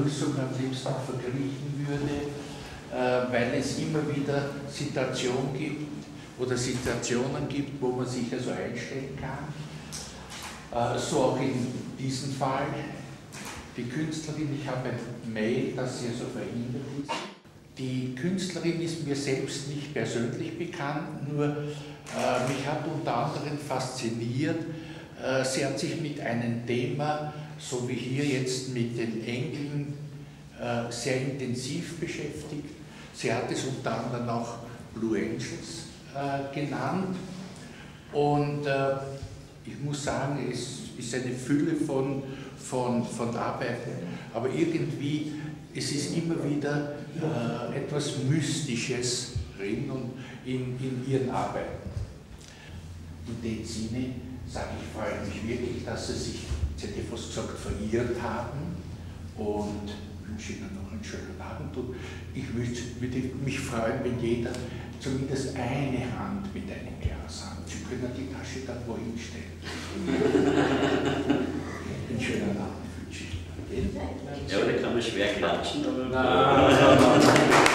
Begrüßung am liebsten verkriechen würde, äh, weil es immer wieder Situationen gibt oder Situationen gibt, wo man sich also einstellen kann. So auch in diesem Fall. Die Künstlerin, ich habe ein Mail, dass sie also verhindert ist. Die Künstlerin ist mir selbst nicht persönlich bekannt, nur äh, mich hat unter anderem fasziniert, äh, sie hat sich mit einem Thema, so wie hier jetzt mit den Engeln, äh, sehr intensiv beschäftigt. Sie hat es unter anderem auch Blue Angels äh, genannt. Und äh, ich muss sagen, es ist eine Fülle von, von, von Arbeiten, aber irgendwie, es ist immer wieder etwas Mystisches drin und in, in ihren Arbeiten. In dem Sinne sage ich, freue mich wirklich, dass Sie sich, jetzt hätte ich fast gesagt, verirrt haben und wünsche Ihnen noch einen schönen Abend. Und ich würde mich freuen, wenn jeder zumindest eine Hand mit einem Glas hat. Sie können die Tasche dann wohin stellen. einen schönen Abend wünsche ich Ihnen. Ja, aber da kann man schwer klatschen. Aber nein, nein, nein.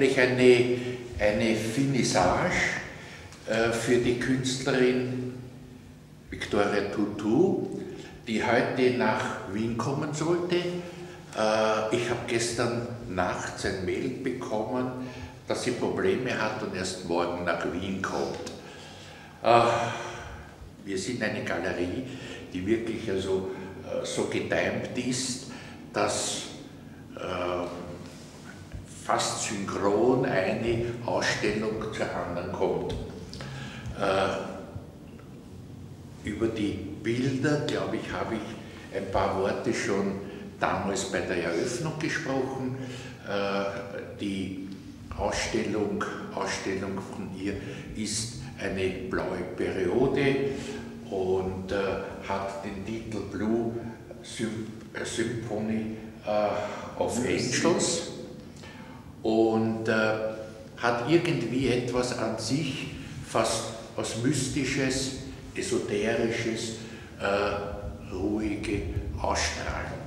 Eigentlich eine, eine Finissage äh, für die Künstlerin Victoria Tutu, die heute nach Wien kommen sollte. Äh, ich habe gestern Nacht ein Mail bekommen, dass sie Probleme hat und erst morgen nach Wien kommt. Äh, wir sind eine Galerie, die wirklich also so gedeimt ist, dass fast synchron eine Ausstellung zur anderen kommt. Über die Bilder, glaube ich, habe ich ein paar Worte schon damals bei der Eröffnung gesprochen. Äh, die Ausstellung, Ausstellung von ihr ist eine blaue Periode und äh, hat den Titel Blue äh, Symphony of Angels und hat irgendwie etwas an sich, fast was Mystisches, Esoterisches, äh, ruhige Ausstrahlung.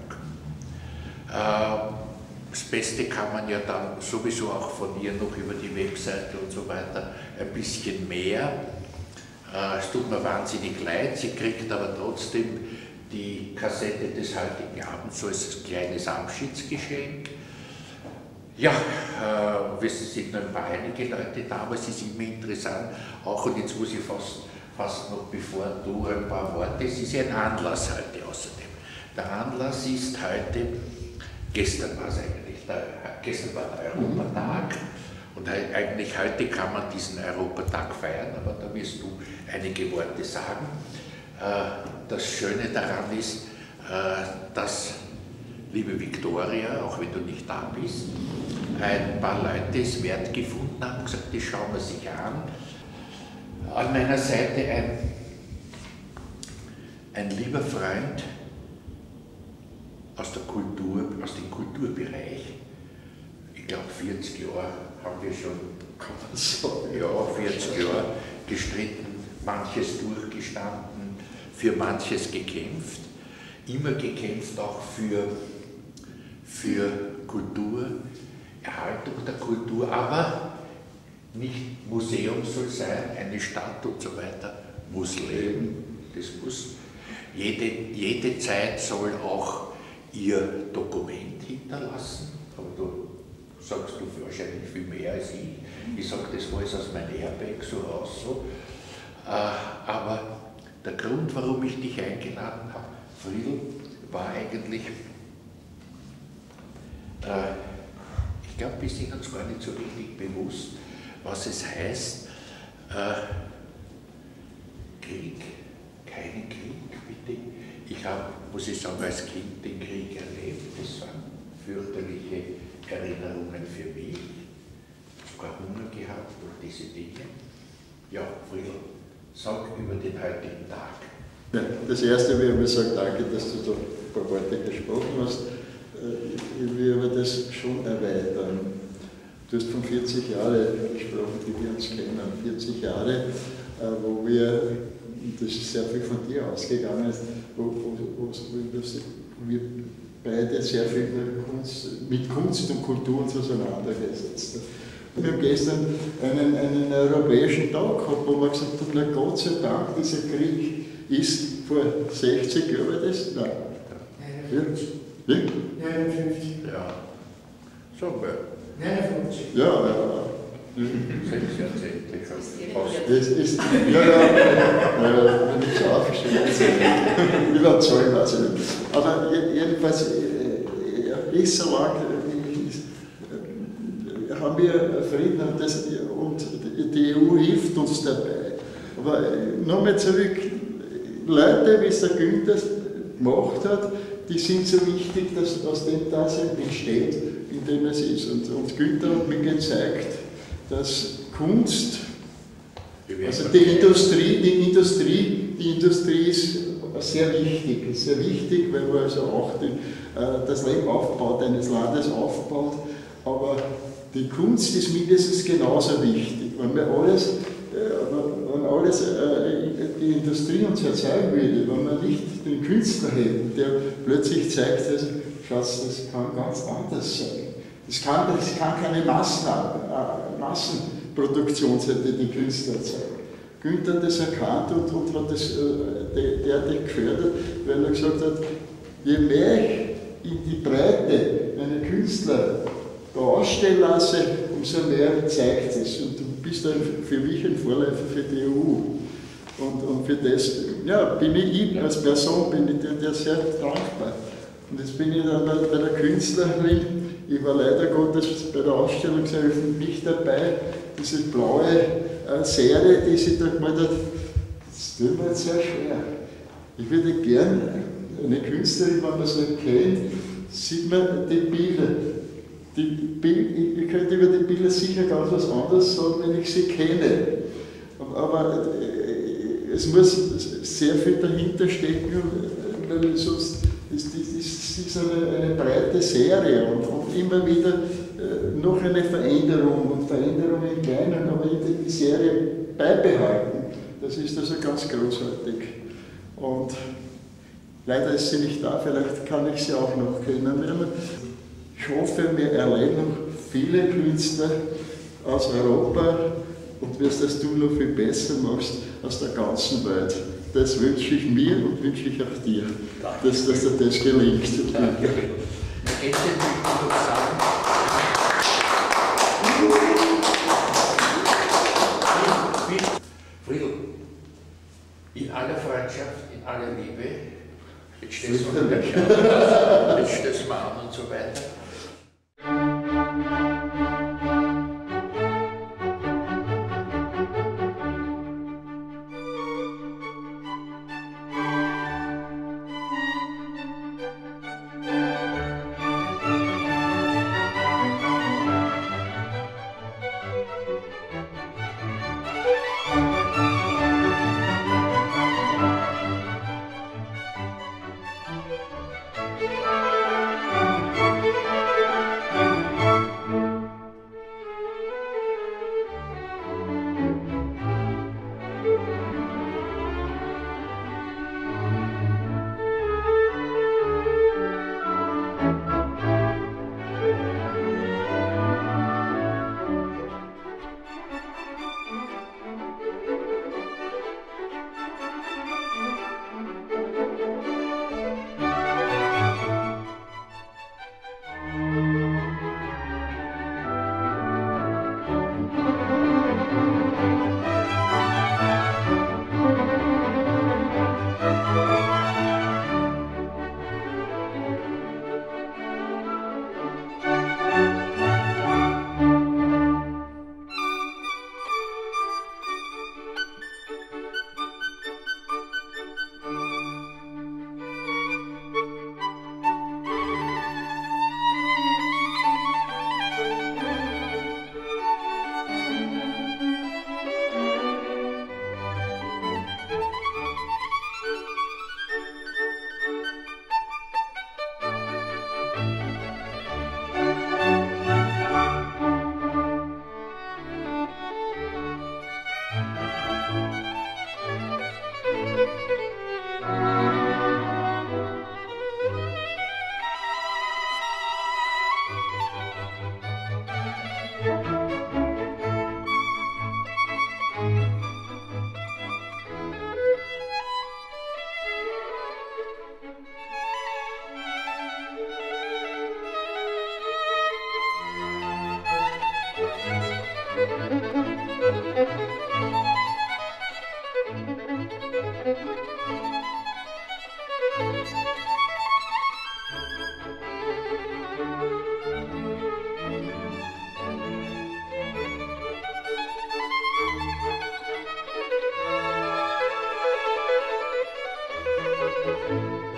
Äh, das Beste kann man ja dann sowieso auch von ihr noch über die Webseite und so weiter ein bisschen mehr. Äh, es tut mir wahnsinnig leid, sie kriegt aber trotzdem die Kassette des heutigen Abends so als kleines Abschiedsgeschenk. Ja, äh, es sind noch ein paar einige Leute da, aber es ist immer interessant, auch und jetzt muss ich fast fast noch bevor du ein paar Worte. Es ist ja ein Anlass heute außerdem. Der Anlass ist heute, gestern war es eigentlich, der, gestern war der Europatag und eigentlich heute kann man diesen Europatag feiern, aber da wirst du einige Worte sagen. Äh, das Schöne daran ist, äh, dass, liebe Viktoria, auch wenn du nicht da bist, ein paar Leute es wert gefunden haben gesagt, die schauen wir sich an. An meiner Seite ein, ein lieber Freund aus der Kultur, aus dem Kulturbereich. Ich glaube, 40 Jahre haben wir schon, kann man sagen, ja, 40 Jahre gestritten, manches durchgestanden, für manches gekämpft, immer gekämpft auch für, für Kultur, Erhaltung der Kultur, aber nicht Museum soll sein, eine Stadt und so weiter, muss leben. Das muss, jede, jede Zeit soll auch ihr Dokument hinterlassen, aber du sagst du wahrscheinlich viel mehr als ich. Ich sage das alles aus meinem Airbag so raus. So. Äh, aber der Grund, warum ich dich eingeladen habe, Friedl, war eigentlich, ich glaube, wir sind uns gar nicht so richtig bewusst, was es heißt, äh, Krieg, keinen Krieg, bitte. Ich habe, muss ich sagen, als Kind den Krieg erlebt. Das waren fürchterliche Erinnerungen für mich. Sogar Hunger gehabt durch diese Dinge. Ja, Friedel, sag über den heutigen Tag. Das Erste wäre mir sagen, danke, dass du da ein paar Worte gesprochen hast. Äh, ich will aber das schon erweitern. Du hast von 40 Jahren gesprochen, die wir uns kennen, 40 Jahre, äh, wo wir, das ist sehr viel von dir ausgegangen, wo, wo, wo, wo wir beide sehr viel Kunst, mit Kunst und Kultur uns auseinandergesetzt haben. Wir haben gestern einen, einen europäischen Tag gehabt, wo wir gesagt haben, na Gott sei Dank, dieser Krieg ist vor 60 Jahren das? Nein. 59. Wie? 59. Ja, wir. 59. Ja, ja. Sechs Jahrzehnte schon. Das ist, ja, ja, ja, wenn ich so aufgestellt Über Zahlen weiß ich nicht. Aber jedenfalls, äh, ist so äh, haben wir Frieden und, das, und die EU hilft uns dabei. Aber äh, nochmal zurück, Leute, wie es der Günther gemacht hat, die sind so wichtig, dass aus dem das entsteht in dem es ist. Und, und Günther hat mir gezeigt, dass Kunst, also die Industrie, die Industrie, die Industrie ist sehr wichtig, ist sehr wichtig, weil man also auch den, äh, das Leben aufbaut, eines Landes aufbaut, aber die Kunst ist mindestens genauso wichtig. Wenn wir alles, wenn alles äh, die Industrie uns erzeugen würde, wenn wir nicht den Künstler hätten, der plötzlich zeigt, also, Schatz, das kann ganz anders sein. Das kann, das kann keine äh, Massenproduktion sein, die die Künstler zeigen. Günther hat das erkannt und, und hat das äh, derartig gefördert, weil er gesagt hat, je mehr ich in die Breite meine Künstler da ausstellen lasse, umso mehr zeigt es. Und bist dann für mich ein Vorläufer für die EU. Und, und für das ja, bin ich, ich als Person bin ich dir, dir sehr dankbar. Und jetzt bin ich dann bei, der Künstlerin, ich war leider Gottes bei der Ausstellungseröffnung nicht dabei, diese blaue äh, Serie, die sie da gemacht hat, das tut mir jetzt sehr schwer. Ich würde gerne eine Künstlerin, wenn man es nicht kennt, sieht man die Bilder. Die ich könnte über die Bilder sicher ganz was anderes sagen, wenn ich sie kenne. Aber äh, es muss sehr viel dahinter stecken, weil sonst ist es eine, eine, breite Serie und, und immer wieder äh, noch eine Veränderung und Veränderung im Kleinen, aber die Serie beibehalten. Das ist also ganz großartig. Und leider ist sie nicht da, vielleicht kann ich sie auch noch kennenlernen. Ich hoffe, wir erleben noch viele Künstler aus Europa und wirst das du noch viel besser machst aus der ganzen Welt. Das wünsche ich mir und wünsche ich auch dir, dass, dass dir das gelingt. Danke. Friedel, in aller Freundschaft, in aller Liebe, jetzt stehst du jetzt stehst du an und so weiter. Música